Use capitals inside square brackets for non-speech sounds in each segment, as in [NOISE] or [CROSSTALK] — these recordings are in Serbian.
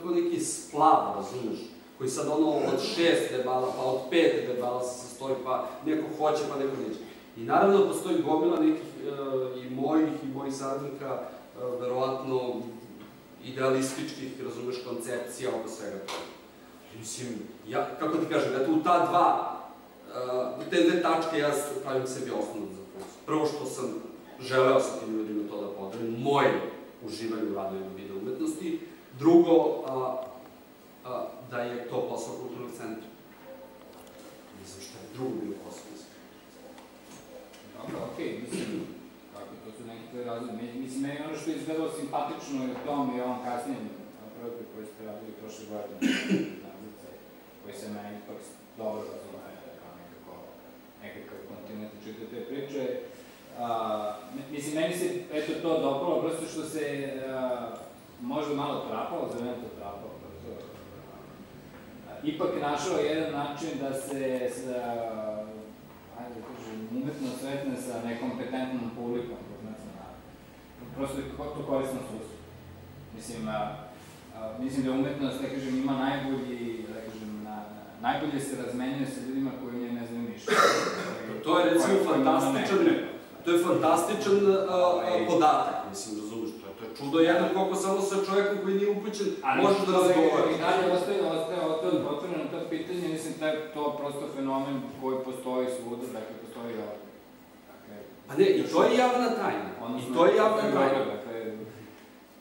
kao neki splav, razumeš, koji sad ono od šest debala, pa od pet debala se sastoji, pa neko hoće, pa neko neće. I naravno da postoji gomila nekih e, i mojih i mojih saradnika, e, verovatno idealističkih, razumeš, koncepcija oko svega toga. Mislim, ja, kako ti kažem, ja tu ta dva, uh, te dve tačke ja pravim sebi osnovno za plus. Prvo što sam želeo sa tim ljudima to da podelim, moje uživanje u radovima video umetnosti. Drugo, a, a, da je to posao kulturnog centra. Ne znam šta je drugo bilo posao. Dobro, okej, okay, mislim, kako, to su tvoji razlogi. Mislim, meni ono što je izgledalo simpatično je tom i ovom kasnijem projektu koji ste radili prošle godine, nazice, koji se meni ipak dobro razume, kao kontinent čita te priče. A, mislim, meni se, eto, to dopalo, prosto što se a, možda malo trapalo, za mene to trapalo, prosto, a, ipak našao jedan način da se sa, ajde da kažem, umetno sretne sa nekompetentnom publikom, prosto je to korisno sustvo. Mislim, a, a, mislim da umetnost, da kažem, ima najbolji, da kažem, na, najbolje se razmenjuje sa ljudima koji nje ne znaju ništa. to je recimo fantastičan, to je fantastičan podatak, mislim, razumeš, to to čudo jedan koliko samo sa čovjekom koji nije upućen može da razgovara. I dalje ostaje, ostaje otvoreno, otvoreno to pitanje, mislim, taj, to prosto fenomen koji postoji svuda, dakle, postoji ovdje. Dakle, Pa ne, i to je javna tajna. I to je javna tajna. Dakle,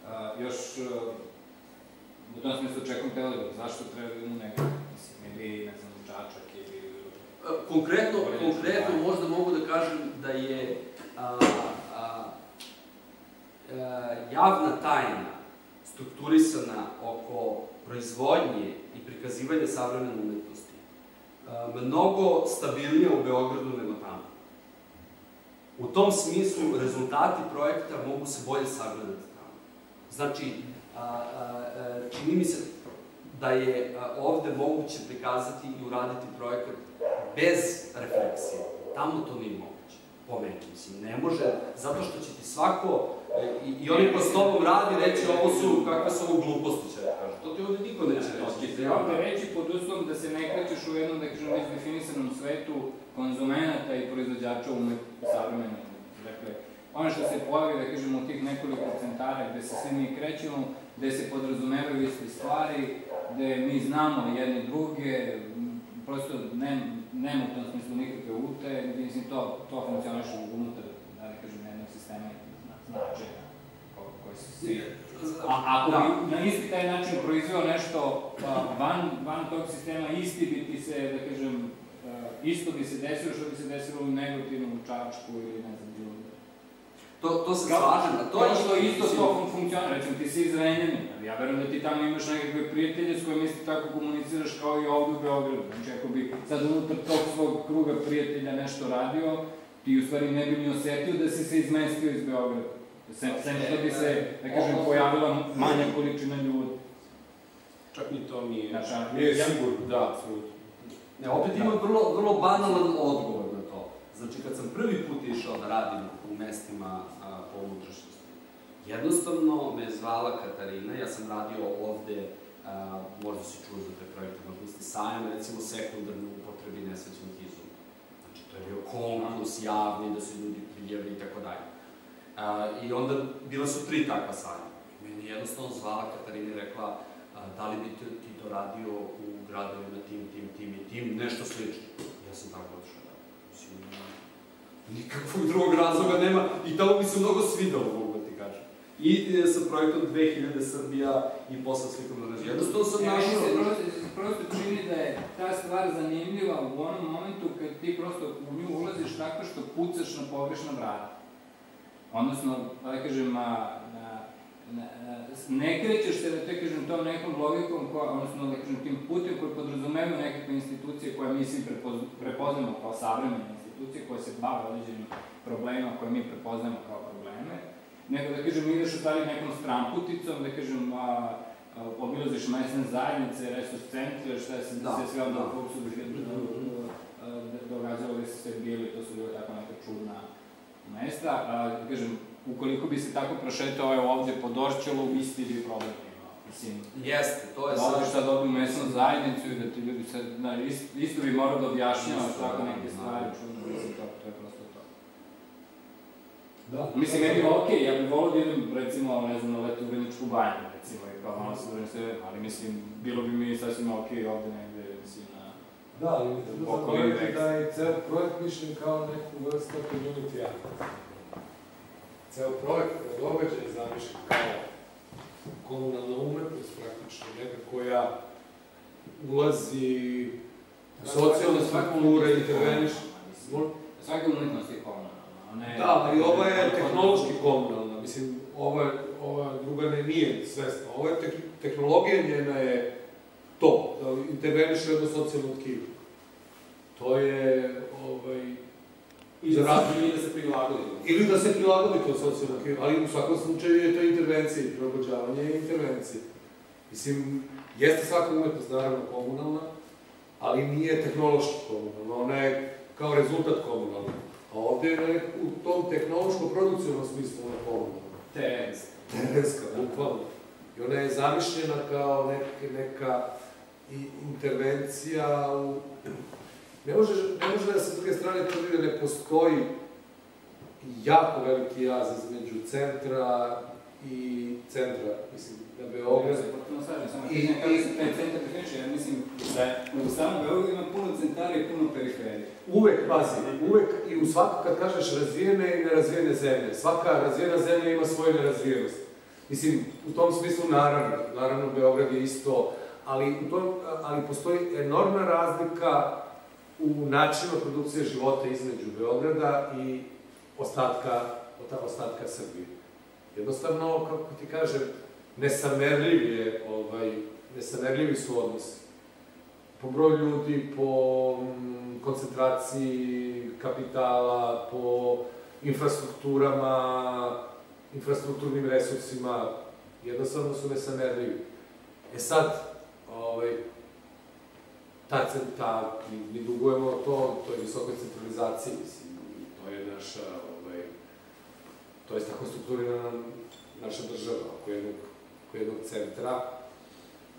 a, još a, u tom smislu očekujem televizor, zašto treba da imamo nekako, mislim, ili, ne znam, čačak ili... Konkretno, konkretno možda mogu da kažem da je a, javna tajna strukturisana oko proizvodnje i prikazivanja savremene umetnosti a, mnogo stabilnija u Beogradu nego tamo. U tom smislu rezultati projekta mogu se bolje sagledati tamo. Znači, čini mi se da je ovde moguće prikazati i uraditi projekat bez refleksije. Tamo to nije moguće, po meni, ne može, zato što će ti svako, e, i, i oni ko s tobom radi, reći ovo su, kakve su ovo gluposti, će da kažu. To ti ovde niko neće reći. Ja ovde reći pod uslovom da se ne krećeš u jednom, da kažem, već definisanom svetu konzumenata i proizvođača umet, savremene umetnosti. Dakle, ono što se pojavi, da kažem, u tih nekoliko centara gde se svi mi krećemo, gde se podrazumevaju iste stvari, gde mi znamo jedne druge, prosto ne, nema u tom smislu nikakve ute, mislim, to, to funkcioniše unutar, da ne kažem, jednog sistema značaja ko- koji se svi A ako Da. bi na isti taj način proizveo nešto a, van, van tog sistema, isti bi ti se, da kažem, a, isto bi se desilo što bi se desilo u Negotinu, u Čačku ili ne znam, bilo gde. To, to se slažem, a to je Kao što isto to fun- funkcionira, recimo ti si iz Renjanina, ja verujem da ti tamo imaš nekakve prijatelje s kojima isto tako komuniciraš kao i ovde u Beogradu. Znači ako bi sad unutar tog svog kruga prijatelja nešto radio, ti u stvari ne bi ni osetio da si se izmestio iz Beograda. Sem, sem što bi se, da kažem, pojavila manja količina ljudi. Čak ni to nije, Znači, nije ja- sigurno, da, apsolutno. Ne, opet imam vrlo, vrlo banalan odgovor na to. Znači, kad sam prvi put išao da radim u mestima a, po unutrašnjosti, jednostavno me zvala Katarina, ja sam radio ovde, a, možda si čuo za te projekte, možda niste sajam, recimo sekundarne upotrebi nesvećenih izuma. Znači, to je bio konkurs javni, da se ljudi prijavili i tako dalje. I onda, bila su tri takva sajma. Meni je jednostavno zvala Katarina i rekla, da li bi ti, to radio u gradovima tim, tim, tim i tim, nešto slično. Ja sam tako otišao da. Mislim, nikakvog drugog razloga nema i tamo mi se mnogo svidalo, mogu da ti kažem. I e, sa projektom 2000 Srbija i posle slikom na režiju. Jednostavno sam Ja, meni našao... se prosto, prosto čini da je ta stvar zanimljiva u onom momentu kad ti prosto u nju ulaziš tako što pucaš na pogrešna vrata. Odnosno, da kažem, na, na, na, ne krećeš se, da te kažem, tom nekom logikom, koja, odnosno, da kažem, tim putem koji podrazumevaju nekakve institucije koje mi svi prepoz, prepoznamo kao savremene institucije, koje se bave određenim problemima koje mi prepoznamo kao probleme, nego da kažem, ideš u stvari nekom stramputicom, da kažem, a, a, obilaziš mesne zajednice, resurs centre, šta se Da, da, se sve onda da. u Foksu događalo gde se sve bili, to su bilo tako neka čudna mesta. A, da kažem, ukoliko bi se tako prošetao je ovde po Dorćolu, isti bi problem imao. Mislim, Jeste, to je da sad... odeš sad ovdje u mesnu zajednicu i da ti ljudi sad, znaš, isto, isto bi morao da objašnjavaš Isto, tako da, neke da. stvari, čudno, mislim, to, to je to. Da. Mislim, meni je okej, ja bih volio da idem, recimo, ne znam, na letu u Veničku banju, recimo, i kao malo se dođem sve, ali mislim, bilo bi mi sasvim okej ovde negde, mislim, na... Da, ali ne treba zaboraviti da je ceo projekt mišljen kao neku vrstu community art. Ceo projekt, događaj je zamišljen kao komunalna umetnost praktično, neka koja ulazi u socijalne strukture, interveniše. Molim? Svaka umetnost je komunalna, a ne... Da, ali ova je tehnološki komunalna, mislim, ova, ova druga ne, nije svesna. Ova je tehnologija njena je to, da interveniše jedno socijalno tkivo. To je, ovaj, I da razliku- se, i da se prilagodi. ili da se prilagodi to socijalno tkivo, ali u svakom slučaju je to intervencija i prilagođavanje je intervencija. Mislim, jeste svaka umetnost naravno komunalna, ali nije tehnološki komunalna, ona je kao rezultat komunalna. A ovde je u tom tehnološko-produkcijnom smislu ona komunalna. Terenska. Terenska, bukvalno. I ona je zamišljena kao nek, neka i intervencija u... Ne može, ne može da se s druge strane tvrdi da ne postoji jako veliki jaz između centra i centra, mislim, Ja Beograd. se potpuno slažem, samo pitanje kako se taj centar definiše, ja mislim da u samom Beogradu ima puno centara i puno periferije. Uvek, pazi, uvek i u svako, kad kažeš razvijene i nerazvijene zemlje, svaka razvijena zemlja ima svoju nerazvijenost. Mislim, u tom smislu naravno, naravno Beograd je isto, ali, u tom, ali postoji enormna razlika u načinu produkcije života između Beograda i ostatka, ostatka Srbije. Jednostavno, kako ti kažem, nesamerljiv je, ovaj, nesamerljivi su odnosi po broju ljudi, po mm, koncentraciji kapitala, po infrastrukturama, infrastrukturnim resursima, jednostavno su nesamerljivi. E sad, ovaj, ta, ta, mi, dugujemo to, to je visoka centralizacija, mislim, to je naša, ovaj, to je tako strukturirana naša država, oko jednog, jednog centra,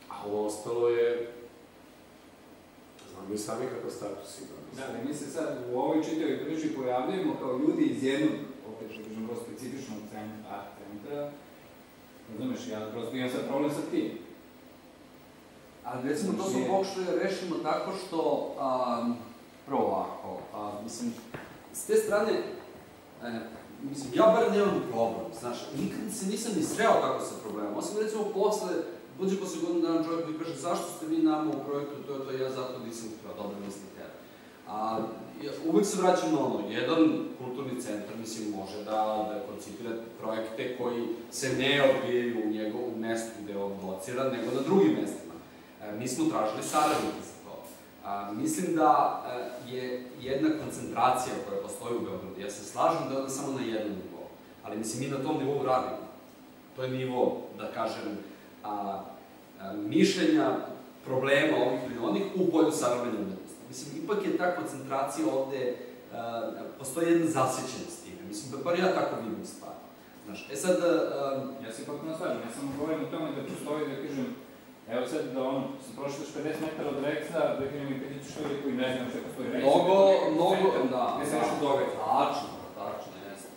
a ovo ostalo je Znamo i sami kako status ima. Da, ali mi se sad u ovoj čitavoj priči pojavljujemo kao ljudi iz jednog, opet što kažem, vrlo specifičnog centra, art centra. Razumeš, ja prosto imam sad problem sa tim. Ali recimo to smo pokušali da rešimo tako što, um, prvo ovako, a, mislim, s te strane, e, mislim, ja bar nemam problem, znaš, nikad se nisam ni sreo tako sa problemom, osim recimo posle, dođe posle godinu dana čovjek koji kaže zašto ste vi nama u projektu, to je to, ja zato nisam htio, dobro niste htjeli. A, ja uvek se vraćam na ono, jedan kulturni centar, mislim, može da, da koncipira projekte koji se ne odvijaju u njegovom mestu gde on lociran, nego na drugim mestima. E, mi smo tražili saradnike. A, mislim da e, je jedna koncentracija koja postoji u Beogradu, ja se slažem da je ona samo na jednom nivou, ali mislim mi na tom nivou radimo. To je nivo, da kažem, a, mišljenja, problema ovih ili onih u polju savremene umetnosti. Mislim, ipak je ta koncentracija ovde, a, postoji jedna zasjećenost time. Mislim, bar ja tako vidim stvari. Znaš, e sad, a, Ja se potpuno slažem, ja samo govorim o tome da postoji, da kažem, evo sad da ono, sam prošao još 50 metara od Reksa, da kažem i kad ideš ljudi koji ne znaju što postoji Reks. mnogo, mnogo, da, Gde se da, nešto događa. Tačno, tačno, jeste.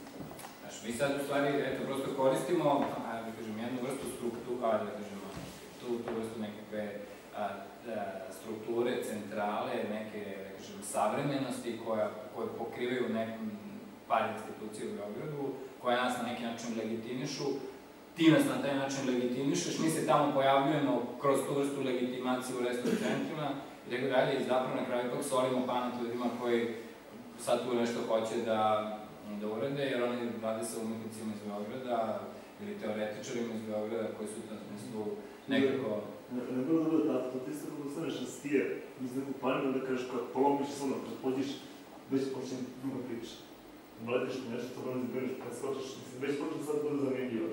Znaš, mi sad u stvari, eto, prosto koristimo, ajde da kažem, jednu vrstu struktura, ajde da kažem, tu, tu vrstu nekakve a, a, strukture, centrale, neke, da kažem, savremenosti koja, koje pokrivaju neku par institucija u Beogradu, koja nas na neki način legitimišu, ti nas na taj način legitimišeš, mi se tamo pojavljujemo kroz tu vrstu legitimacije u restu centrima, i tako dalje, i zapravo na kraju ipak solimo pamet ljudima koji sad tu nešto hoće da da urade, jer oni rade sa umetnicima iz Beograda ili teoretičarima iz Beograda koji su u tom nekako... Ne, ne mora da bude tako, to ti isto kako staneš na stije, iz neku planinu da kažeš kad polomiš se ono, kad pođeš, već počne druga priča. Mletiš nešto, to izgledaš, kad skočiš, mislim, već počne sad bude zanimljivo.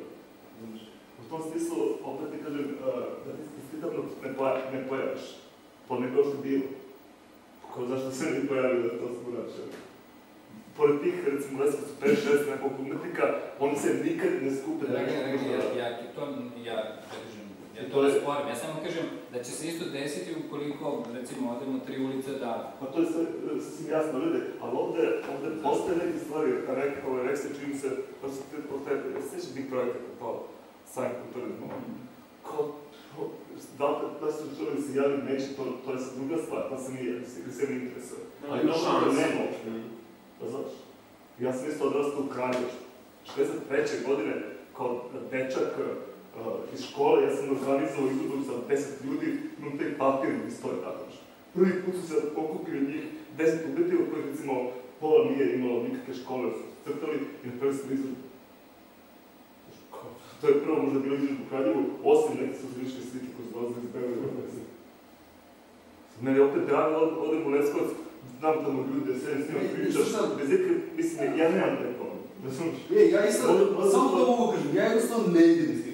U tom smislu, opet ti kažem, uh, da ti ispitavno ne, poja, ne pojaviš. To ne kao što bilo. Ko zašto se ne pojavio da to smo načeli. Pored tih, recimo, recimo, su 5-6 nekog umetnika, oni se nikad ne skupe Da, nešto. ja, ja, ja, to, ja, da ja to to ne sporim. Ja samo kažem da će se isto desiti ukoliko, recimo, odemo tri ulice da... Pa to je sve sasvim jasno, ljudi, ali ovde, ovde postoje neke stvari, a rekao je Rekse, čini se, pa su te, po tebi, sveći tih projekata, pa sajn kulturizma, kao, da li da su da se javi, neće, to, to je sad druga stvar, pa se nije, se, se ne interesuje. Ali Nema ono što šanse. nema uopšte. Pa znaš, ja sam isto odrastao u Kraljevu. 63. godine, kao dečak iz škole, ja sam organizovao izložbu sa 10 ljudi, imam taj papir mi stoje tako nešto. Prvi put su se okupili njih 10 ubiti, od kojih recimo pola nije imalo nikakve škole, su crtali i napravili smo izložbu. To je prvo možda bilo izložbu u Kraljevu, osim neke socijalističke slike koje su dolazili iz Beograda. Mene je opet drago, od- odem u Leskovac, znam tamo ljude, sedim s njima slušaj, bez ikakve, mislim, ja nemam taj problem. Razumiješ? E, ja isto, Ovo- ovo- samo da mogu kažem, ja jednostavno ne idem iz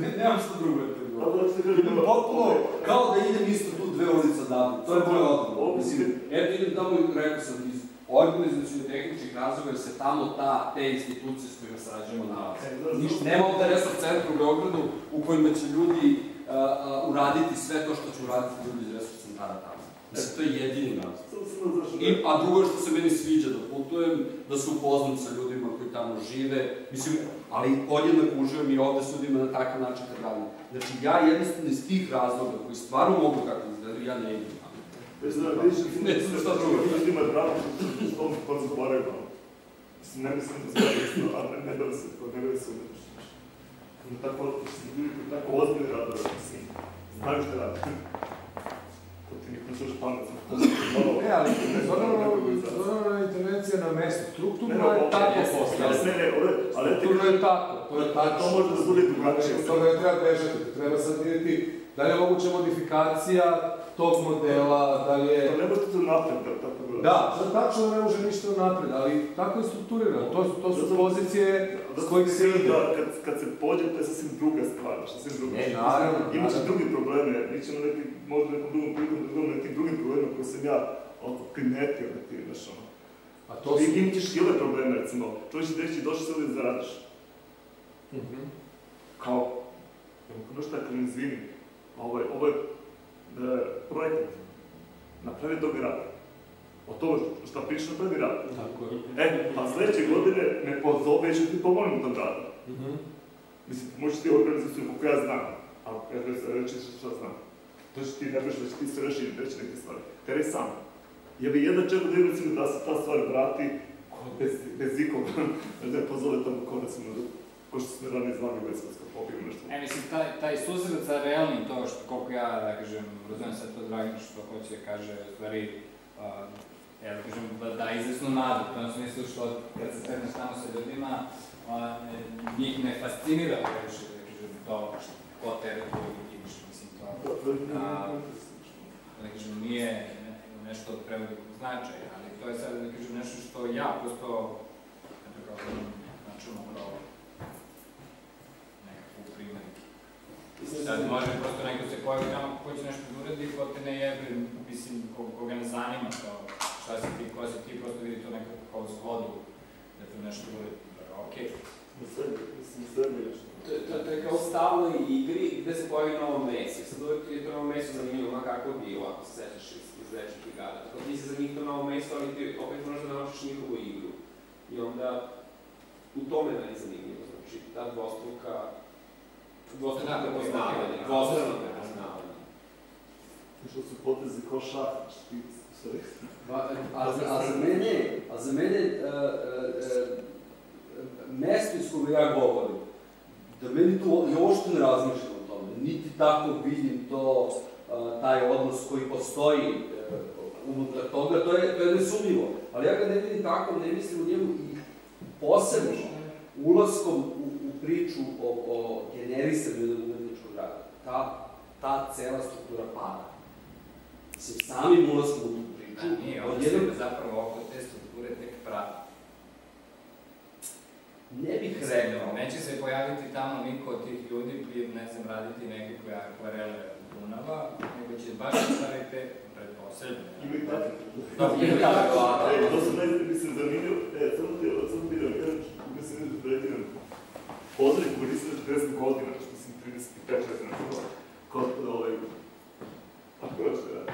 ne, [LAUGHS] nemam što drugo da te Pa da Idem potpuno, kao da idem isto tu dve ulica davno. To je moj odgovor. Ovo- Mislim, eto idem tamo i rekao sam iz organizacijone tehničkih razloga, jer se tamo ta, te institucije s kojima sarađujemo nalaze. E, da, Ništa, da. nema ovde resor centra u Beogradu u kojima će ljudi a, a, uraditi sve to što će uraditi ljudi iz resor centara tamo. Mislim, to je jedini razlog. Sam znaš, I, a drugo je što se meni sviđa da putujem, da se upoznam sa ljudima koji tamo žive, mislim, ali podjednako uživam i ovde s ljudima na takav način kad radim. Znači, ja jednostavno iz tih razloga koji stvarno mogu kako izgledaju, ja ne idem. Već da vidiš, Ne znam šta drugo. Vidiš ima drago, što on to zaboravio. Mislim, ne mislim da se isto, a ne, ne da se, ne da se umetiš. Kada tako, mislim, ljudi koji tako ozbiljni rade, mislim, znaju šta rade. To ne sluša pametno. Ne, ali Zoranova intervencija na mestu, strukturno je tako postavljeno. Ne, ne, ali Strukturno je tako, to je tačno. To može da bude drugačije. Od toga ne treba bežati, treba sad vidjeti da li je moguća modifikacija tog modela, da li je... To ne možete napred, da tako da... Da, sad tačno ne može ništa napred, ali tako je strukturirano. To, to su Zato- pozicije s kojih se ide. Da, kad, kad se pođe, to je sasvim druga stvar, sasvim druga. Ne, naravno, Imaće drugi probleme, mi ćemo neki, možda nekom drugom prilikom da govorimo o nekim drugim problemima koje sam ja oko primetio da ti, znaš, ono. A to su... imat ćeš skile probleme, recimo, čovjek će reći, došli se ovdje da zaradiš. Mhm. Kao, evo, kod šta, kad mi izvini, ovo je, ovo je projekat, napravi do grada. Od toga šta piše, napravi grad. Tako je. E, a sledeće godine me pozove i ću ti pomognem u tom gradu. Mhm. Mislim, možeš ti organizaciju koliko ja znam, a ja reći šta znam. To će ti ne da će ti sve reši reći neke stvari. Tere sam. Ja bi jedan čak da recimo da se ta stvar vrati bez, bez ikoga, [LAUGHS] da je pozove tamo konačno, ko što smo rane zvali u Veskovska pobjegu nešto. E, mislim, taj, taj susret sa realnim to što, koliko ja, da kažem, razumem sad to Dragan što hoće da kaže, u stvari, uh, ja da kažem, da, da izvesnu nadu, u tom smislu što kad se sretneš tamo sa ljudima, uh, njih ne fascinira previše, da kažem, to što, ko tebe koji vidiš, mislim, to, A, da kažem, nije ne- nešto od značaja, ali to je sad, da kažem, nešto što ja prosto, kao, načelno kao nekakvu primjer. Sad može prosto neko se pojavi tamo ko će nešto da uradi, ko te ne jebe, mislim, ko, koga ne zanima kao šta si ti, ko si ti, prosto vidi to nekako kao zgodu da to nešto uradi. Okej. Na sebi, mislim, nešto. To, to, to je kao u stalnoj igri gde se pojavi novo meso. Sad uvek je to novo meso zanimljivo, ma kako bilo, ako se sećaš iz, iz većih igara. Tako ti si za njih to novo meso, ali ti opet možeš da naučiš njihovu igru. I onda, u tome je meni zanimljivo, znači, ta dvostruka, dvostruka Da, prepoznavanje, da. dvostruka prepoznavanje. Što su potezi kao šah, špic, sve. Pa, a, za, a za mene, a za mene uh, uh, mesto iz koga ja govorim, da meni to, ja uopšte ne razmišljam o tome, niti tako vidim to, uh, taj odnos koji postoji uh, unutar toga, to je, to je nesumnjivo. Ali ja ga ne vidim tako, ne mislim o njemu i posebno ulaskom u, u priču o, o generisanju jednog umetničkog rada. Ta, ta cela struktura pada. Mislim, samim ulaskom u tu priču, Da, nije, on odjednom se zapravo oko te strukture tek pravi. Ne bih rekao. Neće se pojaviti tamo niko od tih ljudi koji, ne znam, raditi nekakve akvarele Dunava, nego će baš stvari te pretpostavljene. Ima i tako. Da, ima i tako, da. E, to sam najbolje, mislim, zanimljivo. E, samo ti, samo vidio, jedan, mislim, da je predivan pozdrav koristila 40 godina, što sam 35 godina. Kao, ovaj, ako još, da. Ja da,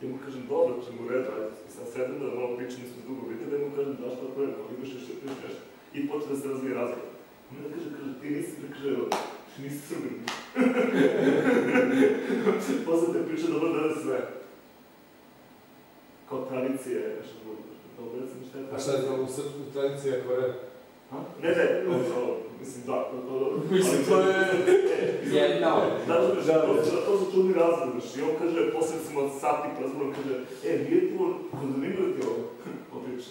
da mu kažem, dobro, će mu redu, ajde, sad sedem da malo pričam, nismo dugo videli, da mu kažem, da što ako je, ali imaš još priče nešto. I počne da se razvije razgovor. da kaže, kaže, ti nisi, da kaže, ti nisi srbin. [LAUGHS] Posle te priče, dobro, danas sve. Kao tradicije, nešto drugo. Da, dobro, recimo, šta je tradicija? A šta je tradicija koja je? Ne, ne, to, to, mislim, da, to, to, Mislim, to je... Jedna. Da, da, da, to, to su čudni razlog, znaš, i on kaže, posle smo od sati razgovorom, kaže, e, nije tu, zanimljivo ti ovo, [LAUGHS] ovo priča.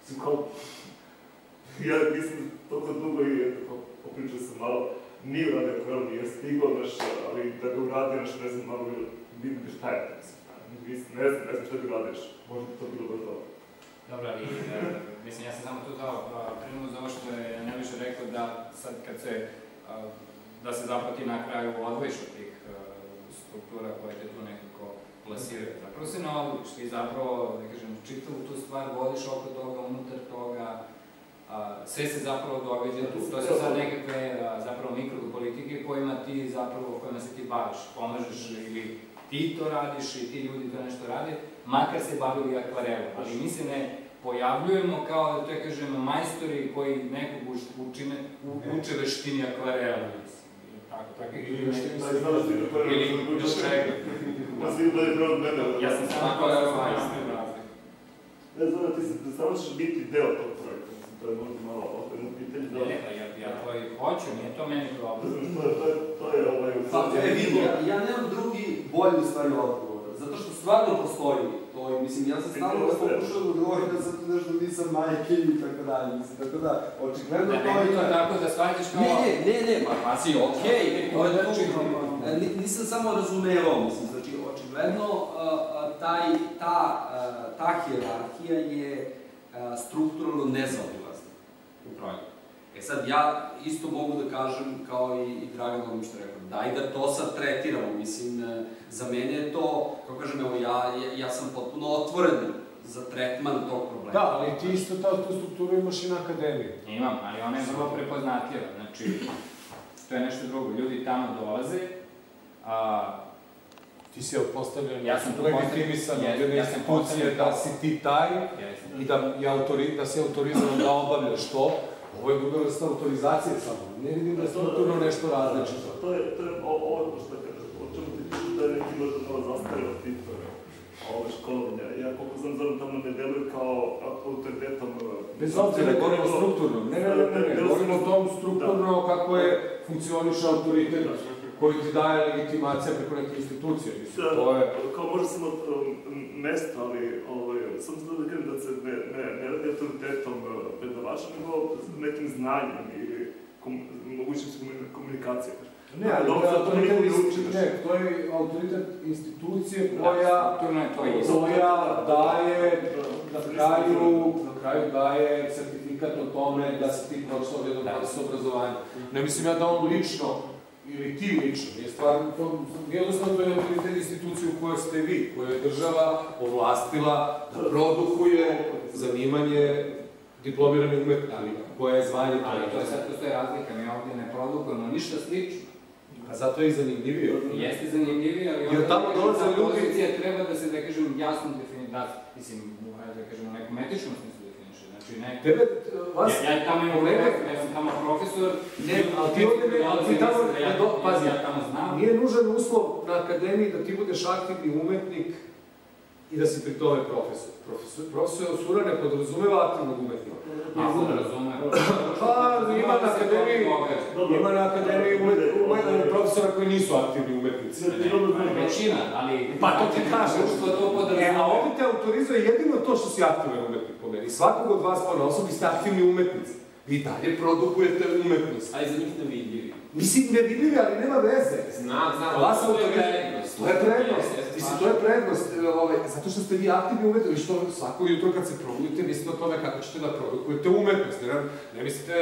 Mislim, kao, [LAUGHS] ja nisam toliko dugo i tako, popričao sam malo, nije uradio akvarel, nije stigao, znaš, ali da ga uradio, znaš, ne znam, malo bilo, vidim šta je, mislim, mislim, ne znam, ne znam šta bi uradiš, možda bi to bilo baš dobro. Dobro, ali, e, mislim, ja sam samo tu dao primu za ovo što je Nebojša rekao da sad kad se, da se zapravo ti na kraju odvojiš od tih a, struktura koje te tu nekako plasiraju. Zapravo se odvojiš, ti zapravo, da kažem, čitavu tu stvar vodiš oko toga, unutar toga, sve se zapravo događa tu. To su sad nekakve zapravo mikropolitike kojima ti zapravo, kojima se ti baviš, pomažeš ili ti to radiš i ti ljudi to nešto rade, makar se bavili akvarelom, ali mi se ne pojavljujemo kao, da to kažem, majstori koji nekog uč- učine, u, uče veštini akvarela, mislim, tako, tako, ili veštini Da, znaš ti da to je... ili bilo čega. Ja sam vidio da je od mene. Ja sam samo akvarela majstor. Ne znam da ti se predstavljaš biti deo tog projekta, to je možda malo opet jedno pitanje, da... Ne, ne, pa ja, ja to i hoću, nije to meni problem. To je, to je, to je ovaj... Pa, e, vidi, ja, ja nemam drugi bolji u stvari odgovor. Zato što stvarno postoji to i mislim, ja sam stalno da pokušao da govorim da sam nešto nisam majke i tako dalje, mislim, tako da, očigledno Da to ne je... tako da shvatiš kao... Ne, ne, ne, ne, ma, pa si, okej, to je tu, E, ni- nisam samo razumevao, mislim, znači, očigledno a, taj, ta, ta hijerarhija je strukturalno nezaobilazna u projektu. E sad, ja isto mogu da kažem, kao i, i Dragan ono što je rekao, daj da to sad tretiramo, mislim, e, za mene je to, kako kažem, evo, ja, ja, ja sam potpuno otvoren za tretman tog problema. Da, ali ti isto ta, tu strukturu imaš i na akademiji. Imam, ali ona je vrlo prepoznatljiva, znači, to je nešto drugo. Ljudi tamo dolaze, a, Ti si postavljen, Ja sam tu legitimisan od jedne ja sam institucije postavljen da si ti taj jesam. i da, je autori, da si autorizovan da obavljaš to. Ovo je druga vrsta autorizacije samo. Ne vidim da je strukturno nešto različito. To je, to je ovo što kažeš, o čemu ti pišeš da je neki možda malo zastareo tip ove školovanja. Ja koliko znam, znam tamo ne deluje kao autoritetom... Bez obzira, govorimo strukturno. Ne, ne, ne, ne, ne, govorimo o tom strukturno kako je funkcioniše autoritet koji ti daje legitimacija preko neke institucije. Mislim, to je... Kao možda samo um, mesto, ali ovaj, sam znam da kažem da se ne, ne, ne radi autoritetom uh, predavača, nego nekim znanjem ili kom, mogućnosti komu- komunikacije. Ne, ali to je autoritet, insti- ne, to je autoritet institucije koja, Strukturno je to isto. koja daje na kraju, na kraju daje certifikat o tome da si ti prošao jedno proces obrazovanja. Ne mislim ja da on lično, ili ti lično, nije stvar, to, jednostavno to je autoritet institucije u kojoj ste vi, koju je država ovlastila da produkuje zanimanje diplomirani umetnika, koje je zvanje Ali to je to. sad postoje razlika, mi ovdje ne produkujemo ništa slično. A zato je i zanimljivije. Jeste zanimljivije, ali onda, tamo dolaze ljudi- pozicija treba da se, da kažem, jasno defini, da, mislim, da kažem, u nekom etičnom smislu definiše. Znači, ne, Tebe, vas, ja, ja tamo imam profesor, ja sam tamo profesor, Ne, ali ti ovdje ne, ali ti tamo, da ja, pazi, ja tamo znam. nije nužan uslov na akademiji da ti budeš aktivni umetnik i da si pri tome profesor. Profesor, profesora ne podrazumeva aktivnog umetnika. A, razumem. Pa, ima na akademiji, ima na akademiji umet, umet, profesora koji nisu aktivni umetnici. Većina, ali... Pa to ti kažem. Društvo to E, a podrazumeva. ovdje te autorizuje jedino to što si aktivan umetnik po meni. Svakog od vas po osobi ste aktivni umetnici. Vi dalje produkujete umetnost. Ali za njih nevidljivi. Mislim, nevidljivi, ali nema veze. Znam, znam. Vas to je autorizuje. To je prednost. Mislim, to je prednost, e, ovaj, zato što ste vi aktivni umetnici, što svako jutro kad se probudite, mislite o tome kako ćete da produkujete umetnost. Ne, ne mislite,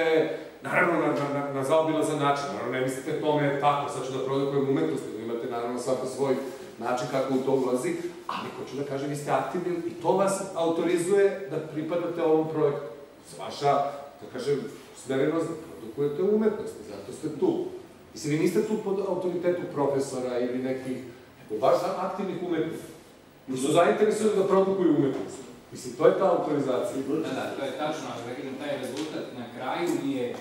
naravno, na, na, na, zaobilazan način, naravno, ne mislite tome tako, sad ću da produkujem umetnost, nego imate, naravno, svako svoj način kako u to ulazi, ali hoću da kažem, vi ste aktivni i to vas autorizuje da pripadate ovom projektu. Vaša, da kažem, smerenost da produkujete umetnost, zato ste tu. Mislim, vi niste tu pod autoritetu profesora ili nekih, nego baš aktivnih umetnika. Ili su zainteresovani da produkuju umetnost. Mislim, to je ta autorizacija. Da, da, to je tačno, ali da kažem, taj rezultat na kraju nije,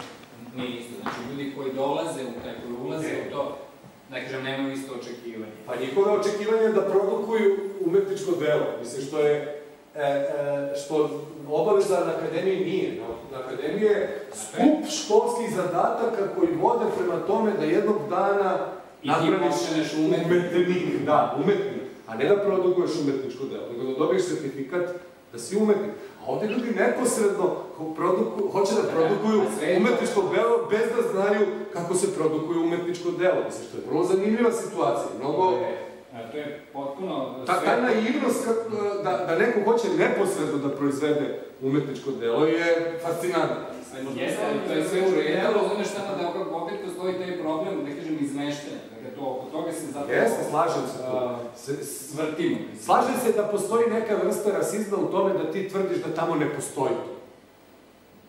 nije isto. Znači, ljudi koji dolaze u taj, koji ulaze u to, da kažem, nemaju isto očekivanje. Pa njihove očekivanje je da produkuju umetničko delo. Mislim, što je e, e, što obaveza na akademiji nije. Na, na akademiji je skup školskih zadataka koji vode prema tome da jednog dana I napraviš postaneš umetnik. umetnik, da, umetnik, a ne da produkuješ umetničko delo, nego da dobiješ sertifikat da si umetnik. A ovde ljudi neposredno produku, hoće da produkuju umetničko delo bez da znaju kako se produkuje umetničko delo. Mislim, što je vrlo zanimljiva situacija. Mnogo, To je, a, to je potpuno... ta, ta naivnost ka- da, da neko hoće neposredno da proizvede umetničko delo je fascinantna. Jeste, to je sve u redu, razumeš šta da opet, postoji taj problem, da kažem, izmeštenja. To, oko toga se zapravo... Jeste, slažem se tu. a, Se- s- Vrtimo. Slažem se da postoji neka vrsta rasizma u tome da ti tvrdiš da tamo ne postoji to.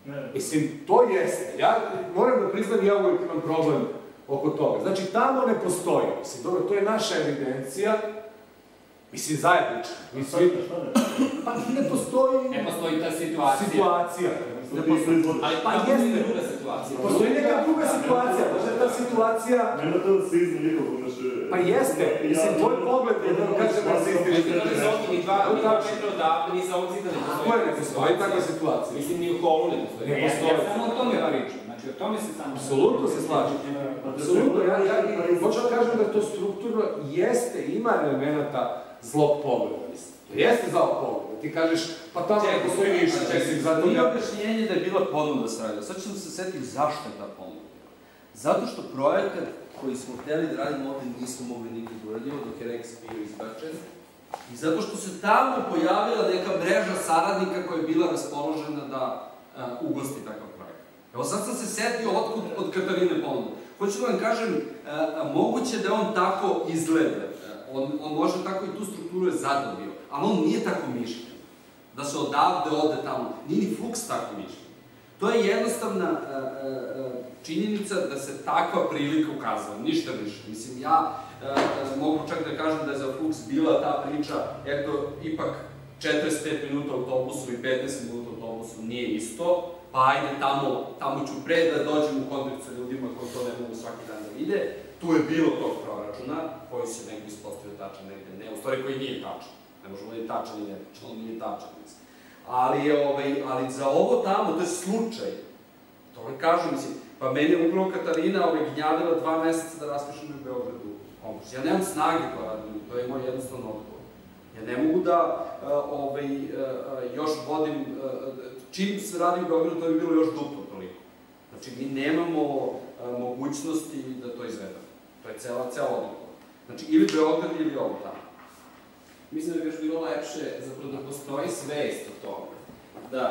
Ne. Mislim, to jeste. Ja moram da priznam, ja uvijek imam problem oko toga. Znači, tamo ne postoji. Mislim, dobro, to je naša evidencija. Mislim, zajednička. Mi Šta svi... ne, šta ne? Pa ne postoji Ne postoji ta situacija. situacija. Što ti proizvodiš? Ali Pa pa jeste. druga situacija. Postoji neka druga situacija. Možda je ta situacija... Nema to da se izme nikako, znaš... Pa jeste. Mislim, tvoj pogled je da kažem rasistički. Znači, to je ovdje ni dva, ni dva metra odavde, ni sa ovog zida ne Tako je, ne postoji takva situacija. Mislim, ni u holu ne postoji. Ne Ja, postoji. ja samo o tome pričam. Znači, o tome se samo... Apsolutno se slažem. Apsolutno, ja, ja i hoću da kažem da to strukturno jeste, ima elemenata zlog pogleda, mislim. Jeste zlog pogleda. Ti kažeš, pa tamo ne postoji ništa, zato Nije ja... objašnjenje da je bila ponuda s radila. Sad ćemo se setiti zašto je ta ponuda. Zato što projekat koji smo hteli da radimo ovde nismo mogli nikad da uradimo dok je Rex bio izbačen. I zato što se tamo pojavila neka mreža saradnika koja je bila raspoložena da uh, ugosti takav projekat. Evo sad sam se setio otkud od Katarine ponuda. Hoću da vam kažem, uh, moguće da on tako izgleda. Uh, on, on može tako i tu strukturu je zadobio, ali on nije tako mišljen. Da se odavde ode tamo. Nije ni Fuchs tako mišljen. To je jednostavna uh, uh, činjenica da se takva prilika ukazala, ništa više. Mislim, ja mogu čak da kažem da je za Fuchs bila ta priča, eto, ipak 45 minuta autobusu i 15 minuta autobusu nije isto, pa ajde tamo, tamo ću pre da dođem u kontakt sa ljudima koji to ne mogu svaki dan da vide. Tu je bilo tog proračuna, koji se negdje ispostavio tačan, negdje ne, u stvari koji nije tačan. Ne možemo da je tačan i ne, on nije tačan. Ali, ovaj, ali za ovo tamo, to je slučaj. To vam kažem, mislim, pa meni je upravo Katarina ovaj, gnjavila dva meseca da raspišem u Beogradu konkurs. Ja nemam snage to radim, to je moj jednostavno odgovor. Ja ne mogu da uh, ovaj, uh, još vodim, uh, čim se radi u Beogradu, to bi bilo još duplo toliko. Znači, mi nemamo mogućnosti da to izvedemo. To je cela, cela odgovor. Znači, ili Beograd ili ovo tamo. Mislim da bi još bilo lepše, zapravo da postoji svest o tome. Da,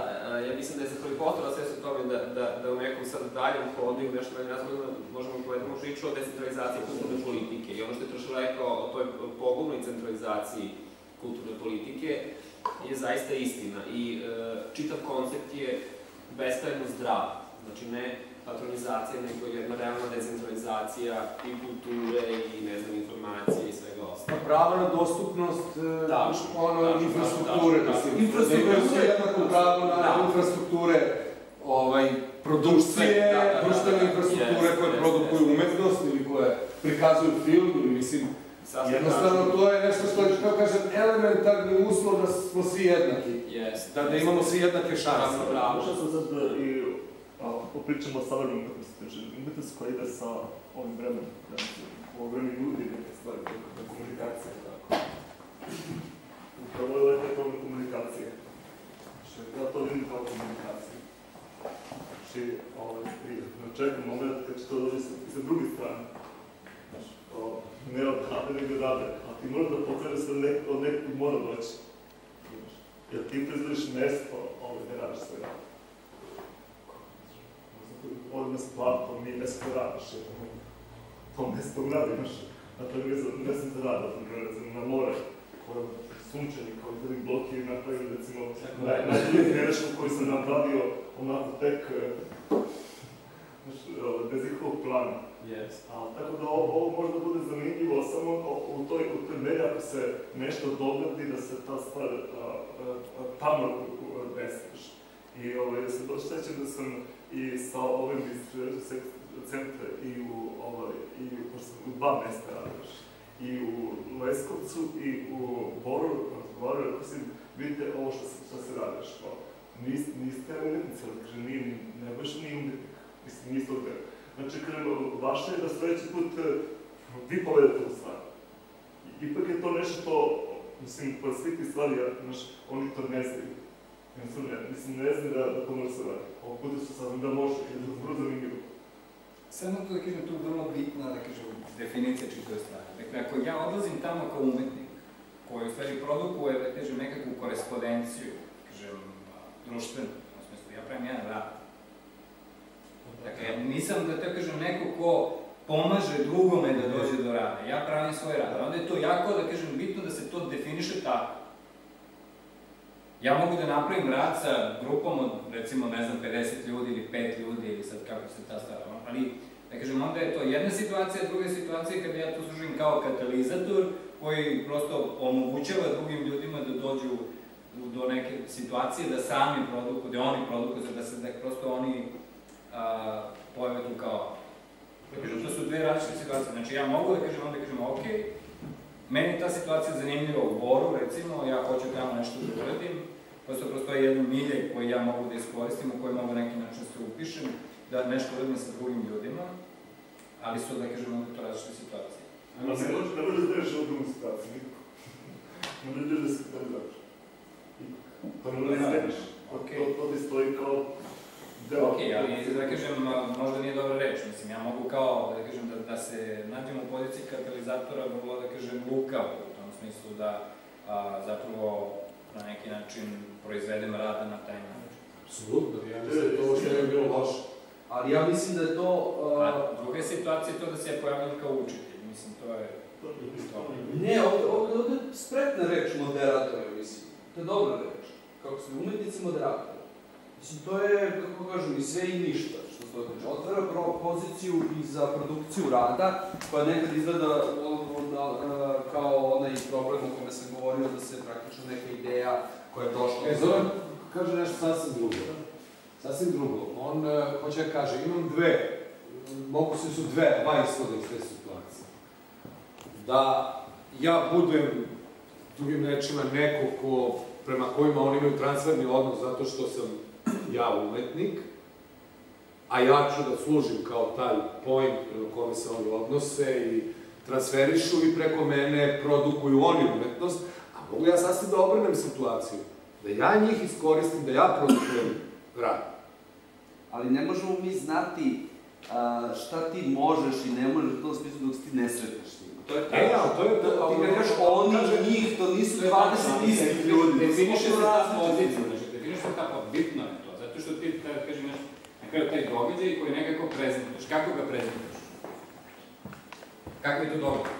ja mislim da je zapravo i potrebna svest o tome da, da, da u nekom sad daljem hodu ili nešto dalje razlogu možemo povedemo priču o decentralizaciji kulturne politike. I ono što je Trošo rekao o toj pogubnoj centralizaciji kulturne politike je zaista istina. I e, čitav koncept je beskrajno zdrav. Znači ne patronizacija, nego jedna realna decentralizacija i kulture i ne znam, informacije i svega ostalog. Pa pravo na dostupnost e, Tačno, ono, tačno, infrastrukture, tačno, mislim. tačno. Infrastrukture jednako pravo na Da. infrastrukture ovaj, produkcije, Da, da, da, društvene da, da. infrastrukture Jeste, koje jeste, produkuju jeste. umetnost ili koje prikazuju film, ili mislim, Sasvim jednostavno to je nešto što je, kao kažem, elementarni uslov da smo svi jednaki. Jeste. Da, da imamo svi jednake šanse. Bravo. Možda sam sad da i a, popričamo o savremenom umetnosti, znači umetnost koja ide sa ovim vremenom, znači ovo vreme ljudi, neke stvari, da komunikacija, tako. Upravo je taj problem komunikacije. Znači, ja to vidim kao komunikaciju. Znači, ovaj, čekam moment kad će to dođe sa, druge strane. Znači, ne od rade, nego od rade. A ti moraš da pokreneš da nek, od nekog mora doći. Znaš, Jer ti proizvodiš mesto, ovaj, ne radiš svoj rad. Ovdje nas platom, mi mesto radiš, jer to mesto radiš. Na to je ne sam za rada, recimo na more, koje sunčani, kao bili bloki napravili, recimo, naj, najbolji greško koji sam napravio, onako tek, e, ovaj, bez ikakvog plana. Yes. A, tako da ovo, ovo možda bude zanimljivo samo u toj, u toj meri ako se nešto dogodi, da se ta stvar a, a, tamo desiš. I ovaj, došao sećam da sam i sa ovim distribucijom centra i u, ovaj, i u, u dva mesta radiš, i u Leskovcu i u Boru, razgovarao, rekao sam, vidite ovo što što se radiš, kao, nis, niste umetnici, ali kaže, nije, ne baš nije umetnik, mislim, niste od Znači, kažem, vaše je da sledeći put e, vi povedete u stvar. Ipak je to nešto što, mislim, pored svih tih stvari, ja, znaš, oni to ne znaju. Jednostavno, ne, mislim, ne da, da to može se radi. Ovo puta sam da može, je zanimljivo. Samo to da kažem, tu vrlo bitna, da kažem, definicija čitave stvari. Dakle, ako ja odlazim tamo kao umetnik, koji u stvari produkuje, da kažem, nekakvu korespondenciju, kažem, društvenu, u smislu, ja pravim jedan rad. Dakle, nisam, da te kažem, neko ko pomaže drugome da dođe do rada. Ja pravim svoj rad. Onda je to jako, da kažem, bitno da se to definiše tako. Ja mogu da napravim rad sa grupom od, recimo, ne znam, 50 ljudi ili 5 ljudi ili sad kako se ta stara, ali, da kažem, onda je to jedna situacija, druga situacija kada ja tu služim kao katalizator koji prosto omogućava drugim ljudima da dođu do neke situacije da sami produkuju, da oni produkuju, da se da prosto oni a, pojave tu kao Da kažem, to su dve različite situacije. Znači, ja mogu da kažem, onda kažem, ok, meni je ta situacija zanimljiva u Boru, recimo, ja hoću tamo nešto da uradim, prosto postoji jedan milje koji ja mogu da iskoristim, u koji mogu neki način se upišem, da nešto uradim sa drugim ljudima, ali su, da kažem, onda to različite situacije. Ali ne možeš ne možeš da u drugu situaciju, nikako. Ne možeš da se katalizator. To ne možeš da ideš. To, to ti stoji kao deo. Ok, ali da kažem, možda nije dobra reč, mislim, ja mogu kao, da kažem, da, da se nađem u poziciji katalizatora, vrlo, da kažem, lukav, u tom smislu da a, zapravo na neki način proizvedem rada na taj način. Apsolutno, ja mislim da to uopšte ne bi bilo loše. Ali ja mislim da je to... A Uh, druga situacija je to da se ja pojavljam kao učitelj, mislim, to je to. ne, ovde, ovde, ovde je spretna reč moderatora, mislim. To je dobra reč. Kako smo umetnici moderatora. Mislim, to je, kako kažu, i sve i ništa, se kaže. Otvara pro, poziciju i za produkciju rada, koja nekad izgleda a, kao onaj problem o kome sam govorio, da se praktično neka ideja koja je došla... E, Zoran kaže nešto sasvim drugo. Sasvim drugo. On uh, hoće da kaže, imam dve, mogu se su dve, dva ishoda iz te situacije. Da ja budem, drugim rečima, neko ko, prema kojima oni imaju transferni odnos zato što sam ja umetnik, a ja ću da služim kao taj point prema kome se oni odnose i transferišu i preko mene produkuju oni umetnost, a mogu ja sasvim da obrnem situaciju, da ja njih iskoristim, da ja produkujem rad. Ali ne možemo mi znati a, šta ti možeš i ne možeš u tom smislu dok se ti ne sretneš njima. To je E, ja, to je... To, ti kad kažeš oni, njih, to nisu 20 istih ljudi. Definiše se ta pozicija, znači, definiše se ta pozicija, bitno je to, zato što ti, da kažem, znaš, na kraju taj događaj koji nekako prezentuješ, kako ga prezentuješ? Kako je to događaj?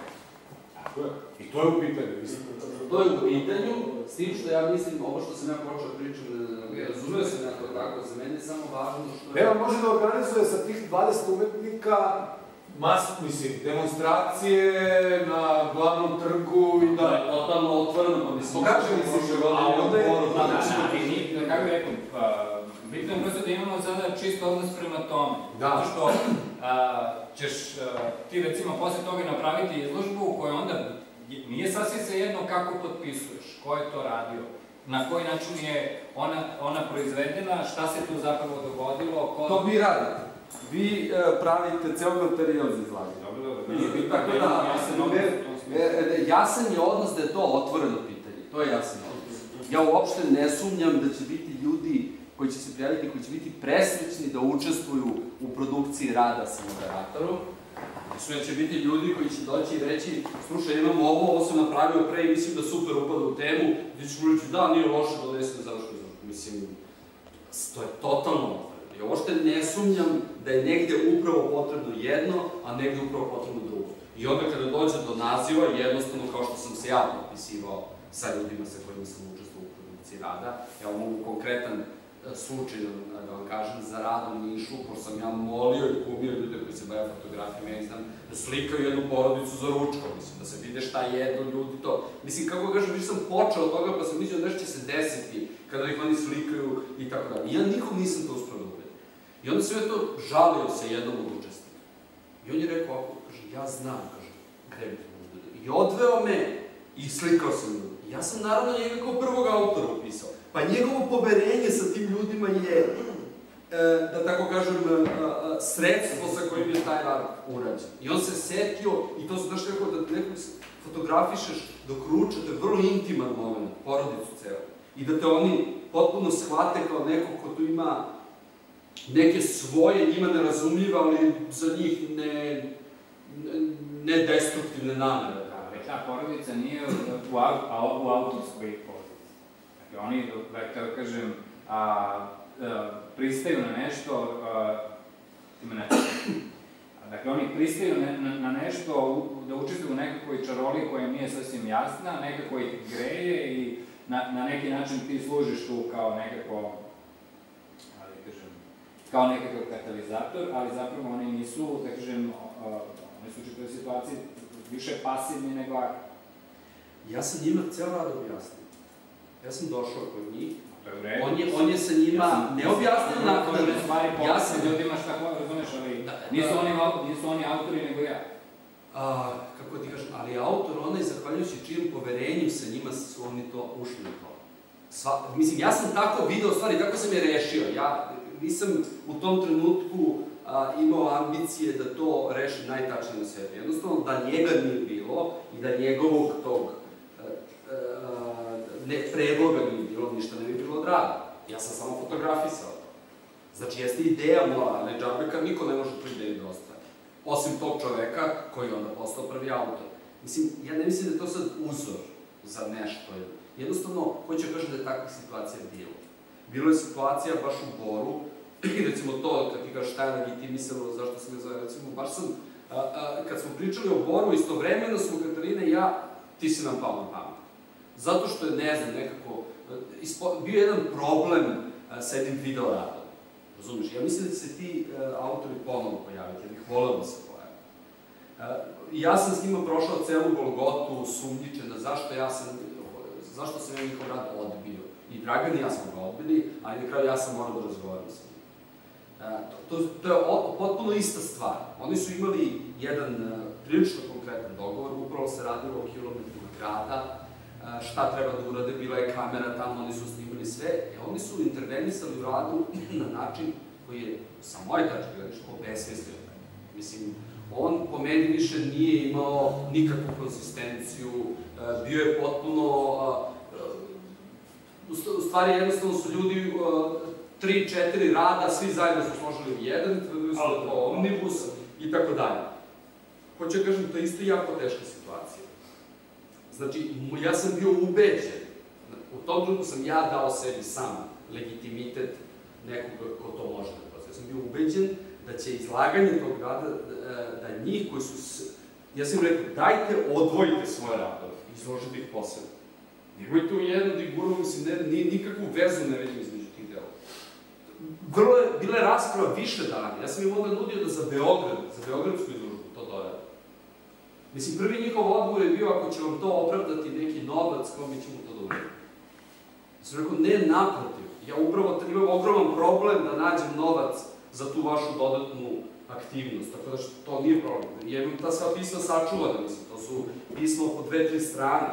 Tako je. I to je u pitanju, mislim. To je u pitanju, s tim što ja mislim, ovo što sam ja počeo da pričam, ne, ne, ne razumeo sam ja to tako, za mene je samo važno što je... Evo, može da organizuje sa tih 20 umetnika mas, mislim, demonstracije na glavnom trgu i Da, je da... totalno otvoreno, pa mislim... Pokaže mi se, prošle a godine onda je- u Boru, Da, da, znači, da, da kako bih rekao, pa, bitno je prosto da imamo sada čist odnos prema tome. Da. Zato što a, ćeš a, ti recimo posle toga napraviti izložbu u kojoj onda je- nije sasvim sve jedno kako potpisuješ, ko je to radio, na koji način je ona, ona proizvedena, šta se tu zapravo dogodilo, ko... To vi radite. Vi e, pravite ceo materijal za izlaganje. Dobro, dobro, bitno, Tako da da, jasan ne, e, jasan je odnos da je to otvoreno pitanje. To je jasan odnos. Ja uopšte ne sumnjam da će biti ljudi koji će se prijaviti, koji će biti presrećni da učestvuju u produkciji rada sa moderatorom. Što će biti ljudi koji će doći i reći, slušaj, imam ovo, ovo sam napravio pre i mislim da super upada u temu, ćeš mu reći, da, nije loše, donesi na završku izložbu. Mislim, to je totalno. I uopšte ne sumnjam da je negde upravo potrebno jedno, a negde upravo potrebno drugo. I onda kada dođe do naziva, jednostavno kao što sam se ja potpisivao sa ljudima sa kojima sam učestvovao u produkciji rada, ja mogu konkretan slučajno, da vam kažem, za radom Nišu, pošto sam ja molio i kumio ljude koji se bave fotografijama, ja znam, da slikaju jednu porodicu za ručkom, mislim, da se vide šta jedu ljudi to. Mislim, kako ga kažem, više sam počeo od toga, pa sam mislio da će se desiti kada ih oni slikaju i tako dalje. I ja nikom nisam to uspio da ubedim. I onda sam ja to žalio se jednom od učesnika. I on je rekao ovako, kaže, ja znam, kaže, gde bi to ubedio. I odveo me i slikao sam ljudi. Ja sam naravno njega kao prvog autora upisao. Pa njegovo poverenje sa tim ljudima je, e, da tako kažem, e, e, sredstvo sa kojim je taj rad urađen. I on se setio, i to se znaš kako da nekog fotografišeš dok ručate, vrlo intiman moment, porodicu celo. I da te oni potpuno shvate kao neko ko tu ima neke svoje, njima nerazumljive, ali za njih ne, ne destruktivne namere. Ali ta porodica nije u, u, u autorskoj Dakle, oni, da kažem, a, a, pristaju na nešto, a, ima ne Dakle, oni pristaju na, na, nešto, da učestvuju u nekakvoj čaroli koja nije sasvim jasna, nekako ih greje i na, na neki način ti služiš tu kao nekako, ali kažem, kao nekakav katalizator, ali zapravo oni nisu, da kažem, oni su u situaciji više pasivni nego aktivni. Ja sam njima ceo rad objasnio. Ja sam došao kod njih, on je, on je sa njima ja ne objasnio na... stvari ja sam ljudima šta ko razumeš, ali da, nisu, da, oni, nisu oni autori nego ja. A, kako ti kažem, ali autor onaj, zahvaljujući čijem poverenjem sa njima su oni to ušli u to. Sva, mislim, ja sam tako video stvari, tako sam je rešio. Ja nisam u tom trenutku a, imao ambicije da to rešim najtačnije na svetu. Jednostavno, da njega nije bilo i da njegovog tog ne, predloga nije bilo, ništa ne bi bilo od rada. Ja sam samo fotografisao. Znači, jeste ideja moja, ali džabe kad niko ne može tu ideju da ostvari. Osim tog čoveka koji je onda postao prvi autor. Mislim, ja ne mislim da je to sad uzor za nešto. Jednostavno, hoću da kažem da je takvih situacija bilo. Bilo je situacija baš u Boru, i recimo to, kad ti kažeš šta je legitimisalo, zašto sam ga zove, recimo, baš sam, a, a, kad smo pričali o Boru, istovremeno smo Katarina i ja, ti si nam pao na pamet. Zato što je, ne znam, nekako, ispo, bio jedan problem a, sa jednim video radom. Razumiješ? Ja mislim da se ti a, autori ponovno pojaviti, ja bih voleo da se pojave. Ja sam s njima prošao celu Golgotu, sumnjičena, zašto ja sam, zašto sam ja njihov rad odbio. I Dragan i ja smo ga odbili, ali na kraju ja sam morao da razgovaram sa njim. To, to, to je o, potpuno ista stvar. Oni su imali jedan prilično konkretan dogovor, upravo se radilo o kilometrima grada, šta treba da urade, bila je kamera tamo, oni su snimali sve, e oni su intervenisali u radu [CLEARS THROAT] na način koji je, sa moje tačke gledišta, obesmislio. Mislim, on po meni više nije imao nikakvu konsistenciju, bio je potpuno, u stvari jednostavno su ljudi tri, četiri rada, svi zajedno su složili u jedan, tvrdili su da to omnibus i tako dalje. Hoće da kažem, to je isto jako teška situacija. Znači, ja sam bio ubeđen, u tom trenutku sam ja dao sebi sam legitimitet nekog ko to može da prosi. Ja sam bio ubeđen da će izlaganje tog rada, da, da njih koji su... Ja sam im rekao, dajte, odvojite svoje radove, izložite ih posebno. Nemojte u jednu da ih guramo, mislim, ne, ni, nikakvu vezu ne vidim između tih delova. Vrlo je, bila je rasprava više dana. Ja sam im onda nudio da za Beograd, za Beogradsku izložbu. Mislim, prvi njihov odgovor je bio ako će vam to opravdati neki novac, kao mi ćemo to da uradimo. Ja sam rekao, ne, naprotiv. Ja upravo imam ogroman problem da nađem novac za tu vašu dodatnu aktivnost, tako da to nije problem. Ja imam ta sva pisma sačuvana, mislim, to su pisma po dve, tri strane.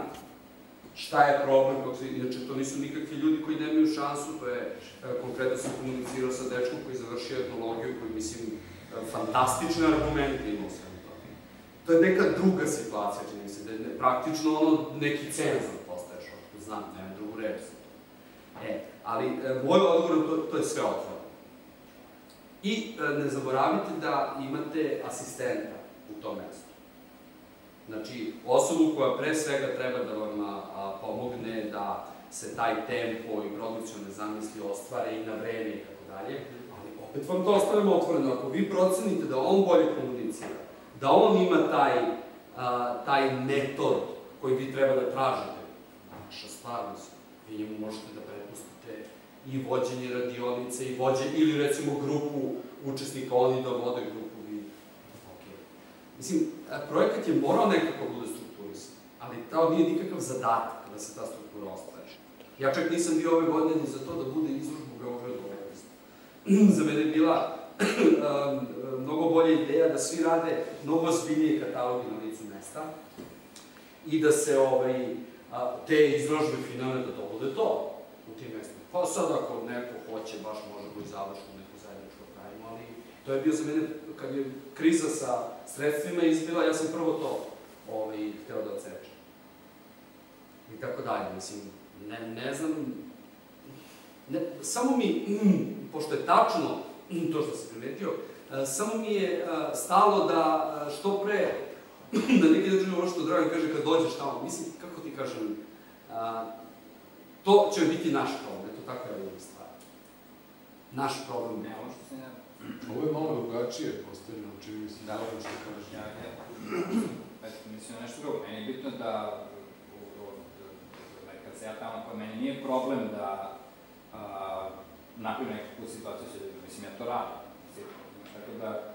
Šta je problem, kako se, inače to nisu nikakvi ljudi koji nemaju šansu, to je, e, konkretno sam komunicirao sa dečkom koji završio etnologiju, koji, mislim, e, fantastične argumente imao sve. To je neka druga situacija, čini se, da je praktično ono neki cenzor postaješ, ako znam, nemam drugu reč za to. E, ali e, moj odgovor to, to je sve otvoreno. I e, ne zaboravite da imate asistenta u tom mestu. Znači, osobu koja pre svega treba da vam a, a, pomogne da se taj tempo i produkcijone zamisli ostvare i na vreme i tako dalje, ali opet vam to ostavimo otvoreno. Ako vi procenite da on bolje komunicira, da on ima taj, a, taj metod koji vi treba da tražite. Naša stvar, mislim, vi njemu možete da prepustite i vođenje radionice i vođe, ili recimo grupu učesnika, oni da vode grupu, vi, ok. Mislim, projekat je morao nekako bude strukturisan, ali to nije nikakav zadatak da se ta struktura ostvari. Ja čak nisam bio ove godine ni za to da bude izložba u Beogradu [CLEARS THROAT] Za mene je bila [CLEARS THROAT] um, mnogo bolja ideja da svi rade mnogo ozbiljnije katalogi na licu mesta i da se ovaj, te izložbe finalne da to to u tim mestima. Pa sad ako neko hoće, baš može da i završnu neku zajedničku pravimo, ali to je bio za mene, kad je kriza sa sredstvima izbila, ja sam prvo to ovaj, hteo da odsečem. I tako dalje, mislim, ne, ne znam, ne, samo mi, mm, pošto je tačno mm, to što sam primetio, samo mi je a, stalo da a, što pre, [CLEARS THROAT] da neki način ovo što Dragan kaže kad dođeš tamo, mislim, kako ti kažem, a, to će biti naš problem, eto tako je jedna stvar. Naš problem. Ne, ono što se ne... Ovo je malo drugačije postavljeno, čini mi se, Da, da, što kažeš. Ja, ja. [CLEARS THROAT] Eto, mislim na nešto drugo. Meni je bitno da, da kad se ja tamo, pa meni nije problem da napravim nekakvu situaciju. Mislim, ja to radim. Tako da,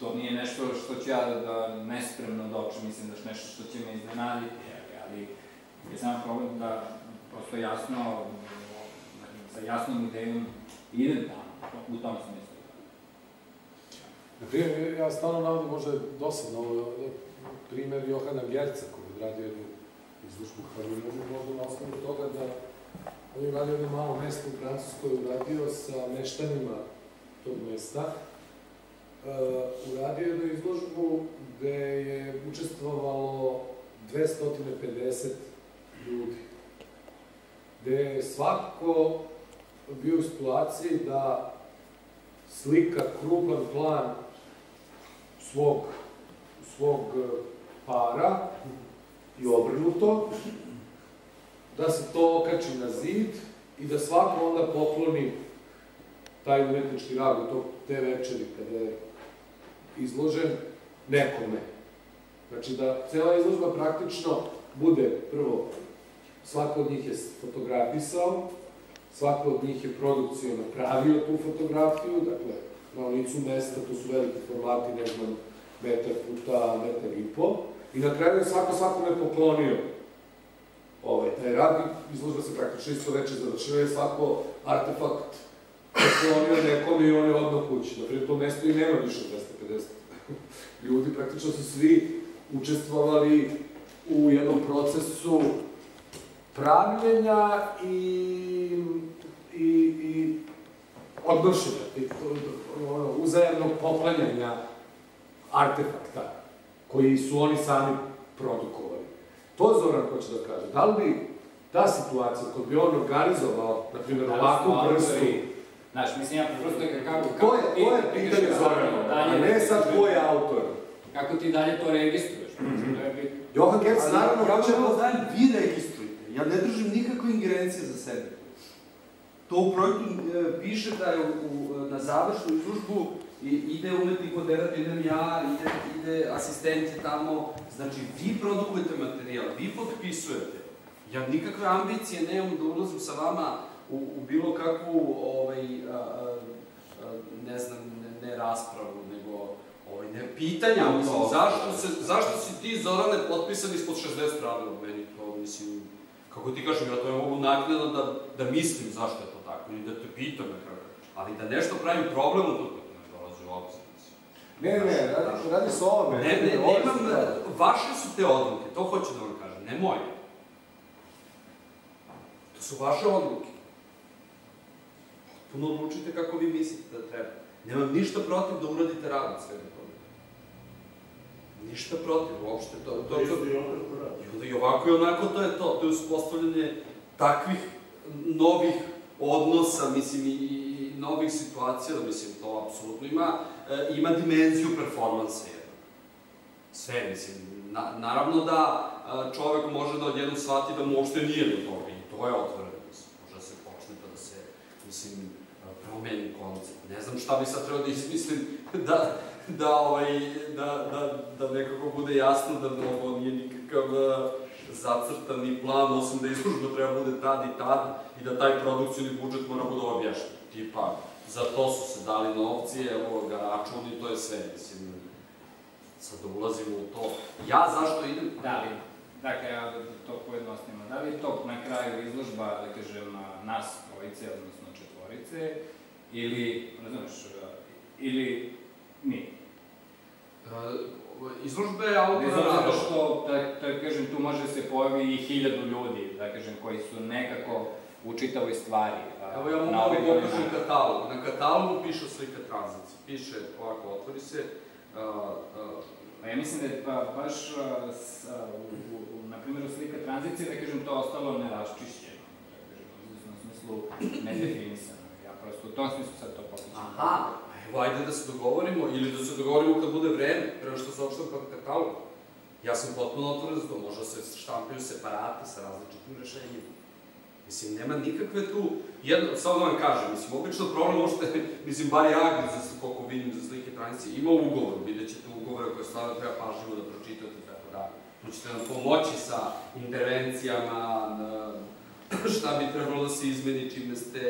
to nije nešto što ću ja da, da nespremno dočem, mislim da je nešto što će me iznenaditi, ali, je samo problem da prosto jasno, sa jasnom idejom idem tamo, u tom smislu. Na primjer, ja stalno navodim, možda je dosadno, primer Johana Gerca, koji je odradio jednu izlužbu Harmoniju, možda na osnovu toga da on je uradio jedno malo mesto u Francuskoj, uradio sa meštanima tog mesta, uh, uradio jednu izložbu gde je učestvovalo 250 ljudi, gde je svako bio u situaciji da slika krupan plan svog, svog e, para i obrnuto, da se to okači na zid i da svako onda pokloni taj umetnički rad u to, te večeri kada je izložen nekome. Znači da cela izložba praktično bude prvo, svako od njih je fotografisao, svako od njih je produkcijno napravio tu fotografiju, dakle, na licu mesta, to su veliki formati, ne znam, metar puta metar i po, i na kraju je svako svakome poklonio ovaj, taj rad izložba se praktično isto veče završila je svako artefakt poklonio nekome i on je odmah kući. Na primjer, to mesto i nema više od 250 ljudi, praktično su svi učestvovali u jednom procesu pravljenja i, i, i odnošenja, ono, uzajemnog poklanjanja artefakta koji su oni sami produkovali. To Zoran hoće da kaže. Da li bi ta situacija, kod bi on organizovao, na primjer, Da ovakvu vrstu, Znaš, mislim, ja prosto kako... to je, to je pitanje Zorana, a ne sad ko je autor. Kako ti dalje to registruješ? To je bitno. Johan Gertz, naravno, ja hoće... ću vam dajem, vi registrujte. Ja ne držim nikakve ingerencije za sebe. To u projektu e, piše da je u, u, na završnu izlužbu i, ide umetnik moderat, idem ja, ide, ide asistent je tamo. Znači, vi produkujete materijal, vi potpisujete. Ja nikakve ambicije nemam da ulazim sa vama u, u bilo kakvu, ovaj, a, a, ne znam, ne, ne raspravu, nego ovaj, ne pitanja, Ja, mislim, to- zašto, se, zašto si ti, Zorane, potpisan ispod 60 pravila meni to, mislim, kako ti kažem, ja to ne mogu naknadno da, da mislim zašto je to tako, ili da te pitam na kraju, ali da nešto pravim problem u to, to ne dolazi u obzir, mislim. Ne, ne, radi, radi se o ovome. Ne, ne, je nemam, stvar. vaše su te odluke, to hoću da vam kažem, ne moje. To su vaše odluke. Puno odlučite kako vi mislite da treba. Nemam ništa protiv da uradite rad od svega toga. Ništa protiv, uopšte to, to, To to, je i ovako. I onako to je to, to je uspostavljanje takvih novih odnosa, mislim, i, i novih situacija, da mislim, to apsolutno ima, e, ima dimenziju performansa. Sve, mislim, na, naravno da e, čovek može da odjednom shvati da mu uopšte nije do toga i to je otvoreno, mislim, može da se počne pa da se, mislim, e, promeni koncept. Ne znam šta bi sad trebao da izmislim da, da, ovaj, da, da, da nekako bude jasno da ovo nije nikakav, e, zacrtani plan, osim da izložba treba bude tad i tad i da taj produkcijni budžet mora bude objašnjen. Tipa, za to su se dali novci, evo ga račun i to je sve, mislim. Sad da ulazimo u to. Ja zašto idem? Da li, dakle, ja da to pojednostavimo, da li je to na kraju izložba, da kažem, nas trojice, odnosno četvorice, ili, razumeš, ili mi? Uh, izložbe Ne autora zato radova. što, da, da kažem, tu može se pojavi i hiljadu ljudi, da kažem, koji su nekako u čitavoj stvari. Evo ja mogu da pokažem katalog. Na katalogu piše slika tranzicije. Piše, ovako, otvori se, uh, uh, Pa ja mislim da je pa, baš, a, s, a, u, u, na primjer, u slika tranzicije, da kažem, to ostalo neraščišćeno, da kažem, u smislu nedefinisano. Prosto u tom smislu sad to pokušam. Aha, evo ajde da se dogovorimo, ili da se dogovorimo kad bude vreme, prema što se opštam kao katalog. Ja sam potpuno otvoren za to, možda se štampaju separate sa različitim rešenjima. Mislim, nema nikakve tu, jedno, samo da vam kažem, mislim, obično problem uopšte, [LAUGHS] mislim, bar ja, za, koliko vidim za slike tranzicije, ima ugovor, vidjet ćete ugovore koje stvarno treba pažljivo da pročitate, tako da. Tu ćete nam pomoći sa intervencijama, na, [CLEARS THROAT] šta bi trebalo da se izmeni, čime ste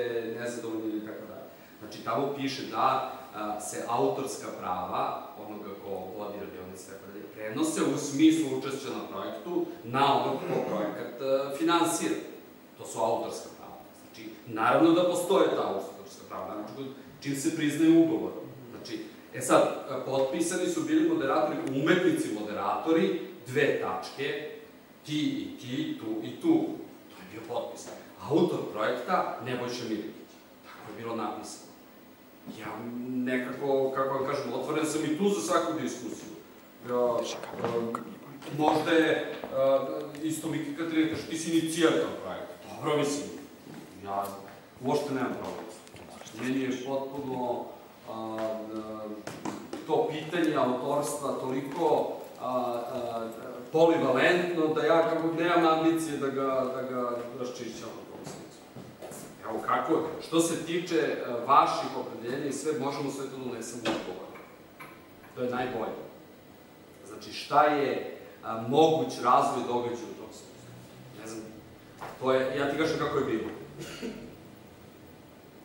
nezadovoljni ili tako da. Znači, tamo piše da se autorska prava onoga ko vodi radionice tako dalje prenose u smislu učešća na projektu na onog ko projekat finansira. To su autorska prava. Znači, naravno da postoje ta autorska prava, naravno čim se priznaje ugovor. Znači, e sad, potpisani su bili moderatori, umetnici moderatori, dve tačke, ti i ti, tu i tu. Bio potpis. Autor projekta Nebojša Milikić. Tako je bilo napisano. Ja nekako, kako vam kažem, otvoren sam i tu za svaku diskusiju. Um, možda je, isto mi Katarina kaže, ti si inicijator projekta. Dobro, mislim, ja uopšte nemam problem. Meni je potpuno to pitanje autorstva toliko polivalentno da ja kako nemam ambicije da ga, da ga raščišćavam u tom smislu. Evo kako, što se tiče a, vaših opredeljenja i sve, možemo sve to da unesemo u ugovor. To je najbolje. Znači, šta je a, moguć razvoj događaja u tom smislu? Ne znam, to je, ja ti kažem kako je bilo.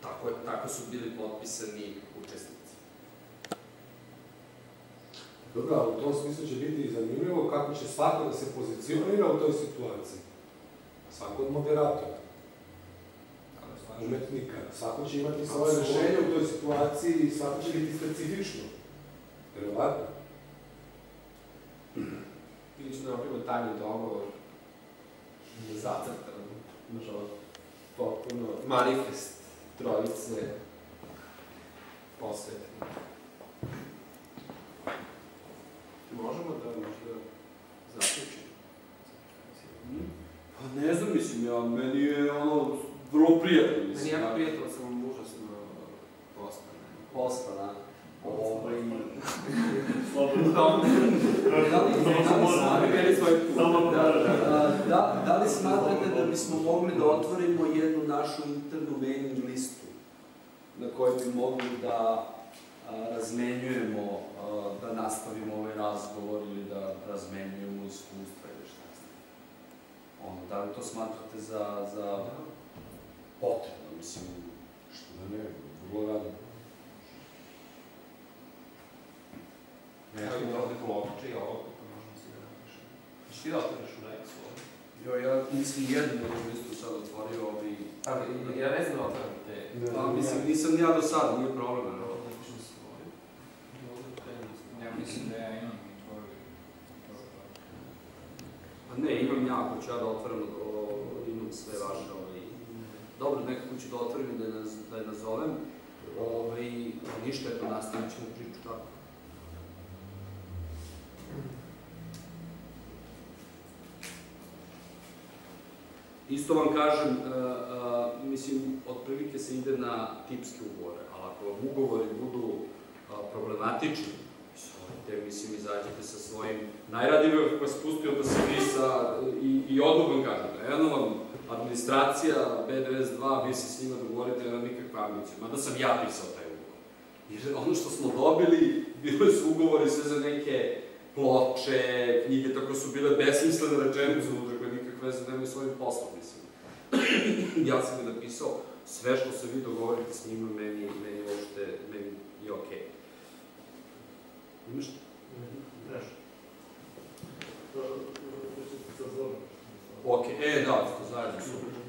Tako, je, tako su bili potpisani učesnici. Dobro, ali u tom smislu će biti i zanimljivo kako će svako da se pozicionira u toj situaciji. Svako od moderatora, umetnika. Svako će imati svoje rešenje u toj situaciji i svako će biti specifično. Verovatno. Ili ću da napravimo tajni dogovor, zacrtan, nažalost, potpuno manifest trojice posvetim. Možemo da možda zaključimo. Pa ne znam, mislim, ja, meni je ono vrlo prijatno, Meni mislim. je jako ja- prijatno, ali sam užasno postan. Posla, da. Ovaj, Slobodno. da li, da li smatrate- Meni da a, da, da li smatrate da bismo mogli da otvorimo jednu našu internu mailing listu na kojoj bi mogli da a, razmenjujemo, da nastavimo ovaj razgovor ili da razmenjujemo iskustva ili šta znam. Ono, da li to smatrate za, za potrebno, mislim, što da ne, vrlo rado. Evo ima ovde ploče i ovo, pa možemo si da napišemo. Češ ti da otvoriš u Nexu ovde? Jo, ja nisam jednu ovu listu sad otvorio, ali... Ali, ja ne znam da otvaram te. A, mislim, nisam ja do sada, nije problem, ali... Ovo napišem svoju. I ovde krenem. Ja mislim da ja imam i tvoju. Pa ne, imam ja, ako ću ja da otvorim, imam sve vaše, ovaj... Dobro, nekako ću da otvorim da da je nazovem. Ovaj, ništa, eto, nastavit ćemo priču tako. Isto vam kažem, uh, uh, mislim, otprilike se ide na tipske ugovore, ali ako vam ugovori budu uh, problematični, izvolite, mislim, izađete sa svojim, najradije bih vas pustio da se vi sa, i, odmah vam kažem, eno vam administracija, B92, vi se s njima dogovorite, nema nikakve ambicije, mada sam ja pisao taj ugovor. Jer ono što smo dobili, bile su ugovori sve za neke ploče, knjige, tako su bile besmislene rečenice unutra koje nikakve veze nemaju s ovim poslom, mislim. ja sam je napisao, sve što se vi dogovorite s njima, meni, meni uopšte, meni je okej. Imaš to, Ok, e, da, to zajedno su.